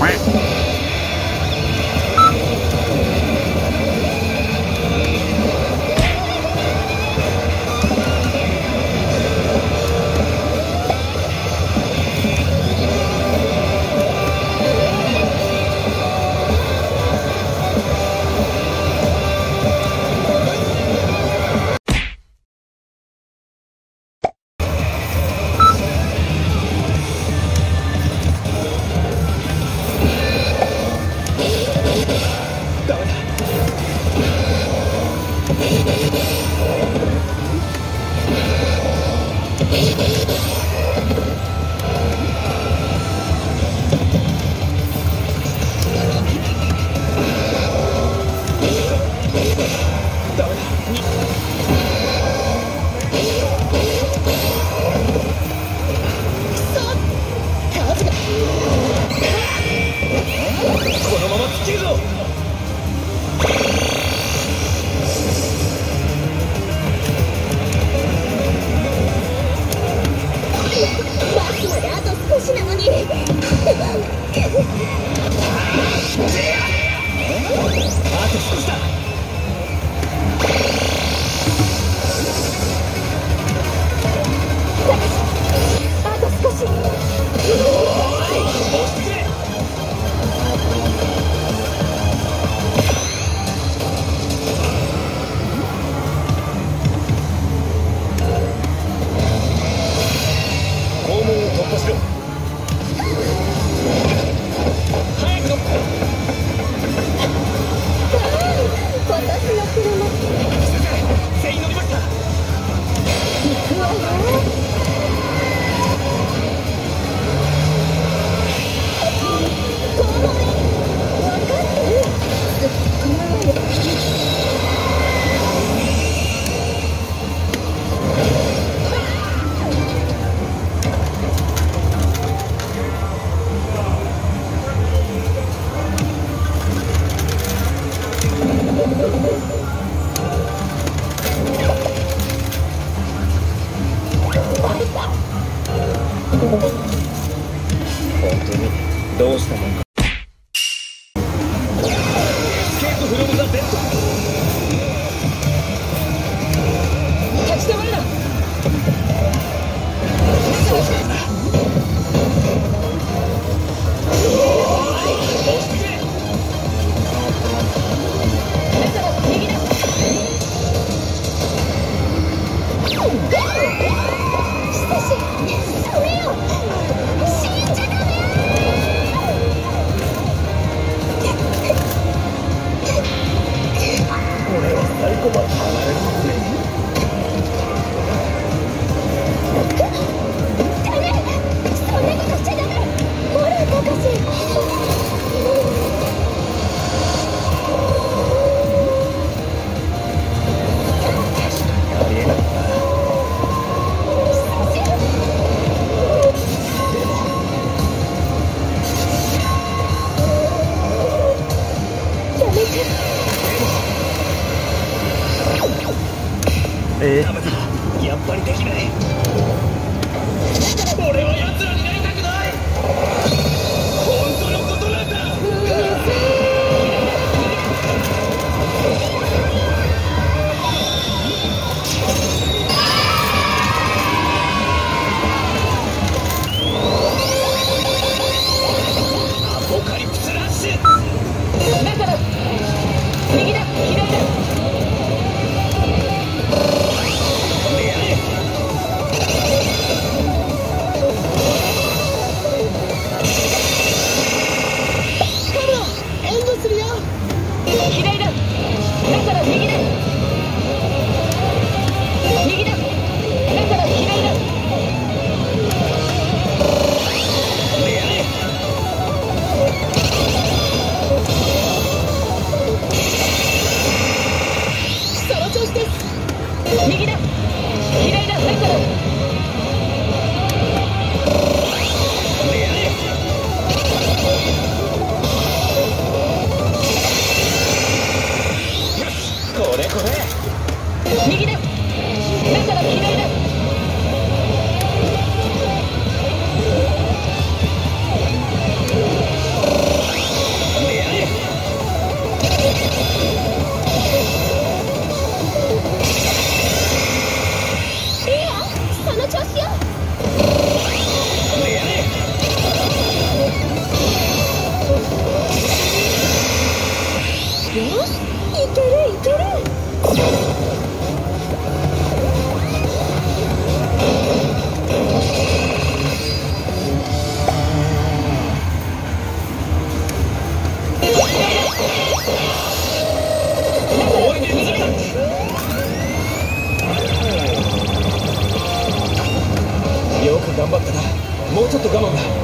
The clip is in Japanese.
Quack. このまま突けるぞ頑張ったな。もうちょっと我慢だ。